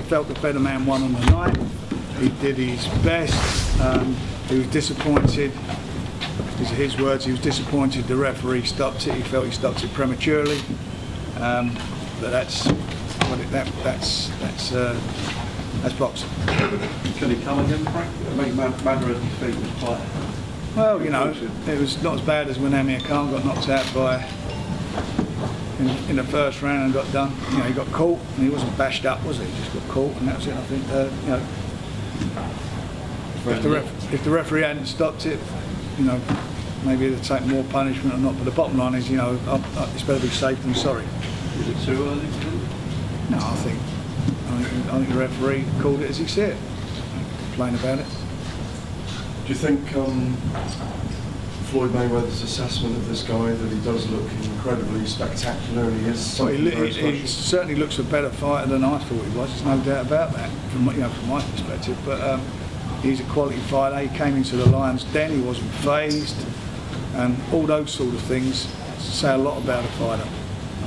felt the better man won on the night. He did his best. Um, he was disappointed. These are his words. He was disappointed the referee stopped it. He felt he stopped it prematurely. Um, but that's what it, that, that's that's uh, that's boxing. Can he come again, Frank? I mean, of defeat was quite... Well, you know, it was not as bad as when Amir Khan got knocked out by in, in the first round and got done. You know, he got caught and he wasn't bashed up, was he? He just got caught and that was it. I think, uh, you know, if the, ref, if the referee hadn't stopped it, you know, maybe they'd take more punishment or not. But the bottom line is, you know, up, up, it's better be safe than sorry. Is it too early? No, I think, I think, I think the referee called it as he said. I don't complain about it. Do you think um, Floyd Mayweather's assessment of this guy that he does look incredibly spectacular and he is Well, he, he, he certainly looks a better fighter than I thought he was. There's no doubt about that, from my- you know, from my perspective. But um, he's a quality fighter. He came into the Lions Den. He wasn't phased, and all those sort of things say a lot about a fighter.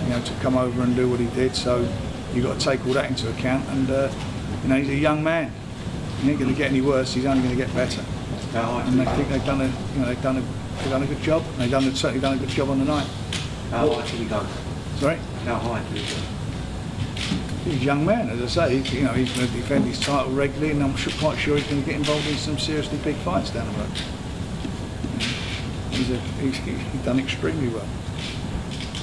You know, to come over and do what he did. So you've got to take all that into account. And uh, you know, he's a young man. He ain't going to get any worse. He's only going to get better. How And can they think they've done a, you know, they've done a, they've done a good job. They've done certainly done a good job on the night. How high can he go? Sorry. How high can he go? He's a young man, as I say. He's, you know, he's going to defend his title regularly, and I'm su quite sure he's going to get involved in some seriously big fights down the road. He's, a, he's, he's done extremely well.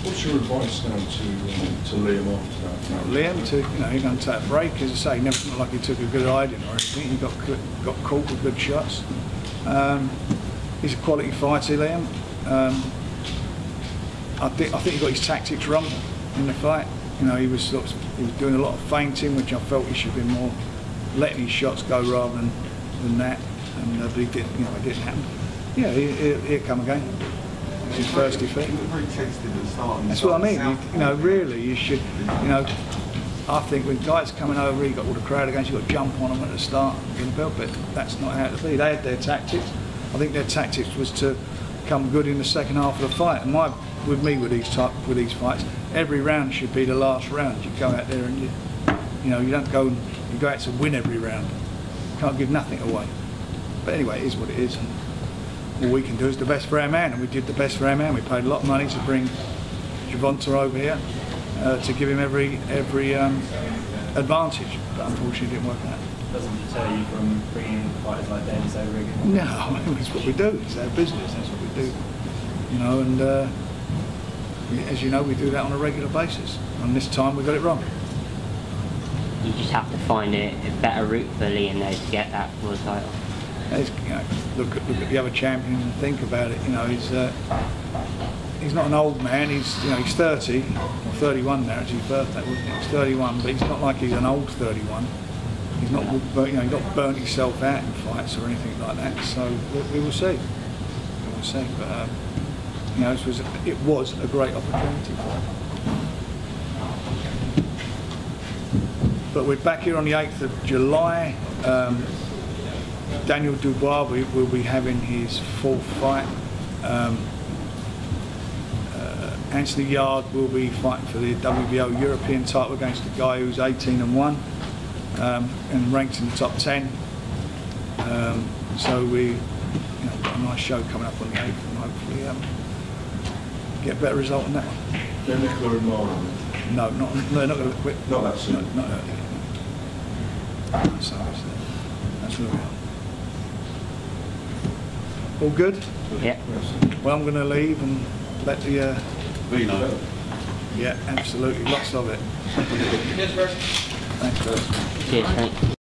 What's your advice now to, um, to Liam after that? Liam, to, you know, he's going to take a break. As I say, he never looked like he took a good hiding or anything. He got got caught with good shots. Um, he's a quality fighter, Liam. Um, I think I think he got his tactics wrong in the fight. You know, he was sort of, he was doing a lot of feinting, which I felt he should have been more letting his shots go rather than, than that. And uh, but he didn't, you know, it didn't happen. Yeah, he, he, he'll come again. It's his first defeat. Very tested at the start. and That's what I mean. You, you know, really, you should. You know, I think when guys coming over, you got all the crowd against you. You Got to jump on them at the start, in the belt, but that's not how it be. They had their tactics. I think their tactics was to come good in the second half of the fight. And my, with me, with these type, with these fights, every round should be the last round. You go out there and you, you know, you don't go. and You go out to win every round. You can't give nothing away. But anyway, it is what it is. And all we can do is the best for our man, and we did the best for our man. We paid a lot of money to bring Gervonta over here uh, to give him every every um, advantage, but unfortunately, it didn't work out. Doesn't deter you from bringing fighters like Dennis over again. No, I mean, it's what we do. It's our business. That's what we do. You know, and uh, we- as you know, we do that on a regular basis. And this time, we got it wrong. You just have to find a, a better route for Liam though to get that world title. You know, look at look at the other champions and think about it. You know, he's uh, he's not an old man. He's you know he's 30 or 31 now. It's his birthday, wasn't it? He's 31, but he's not like he's an old 31. He's not you know not burnt himself out in fights or anything like that. So we, will see. We will see. But um, you know, this was it was a great opportunity for him. But we're back here on the 8th of July. Um, Daniel Dubois will be having his fourth fight. Um, uh, Anthony Yarde will be fighting for the WBO European title against a guy who's 18 and 1 um, and ranked in the top 10. Um, so we you know, got a nice show coming up on the 8th and hopefully um, get a better result than that one. No Nicola and Mara. No, not, no, they're not going to quit. Not that soon. No, not early. So it's, uh, that's where we are. All good? Yeah. Well, I'm going to leave and let the, uh, Vino. yeah, absolutely, lots of it. Thanks, guys. Cheers, thanks.